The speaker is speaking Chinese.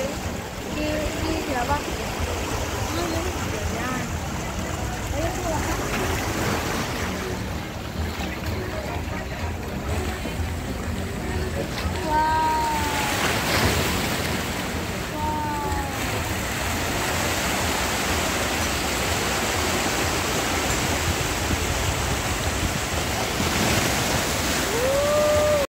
对？你你知道吧？我们怎么样？哎呀！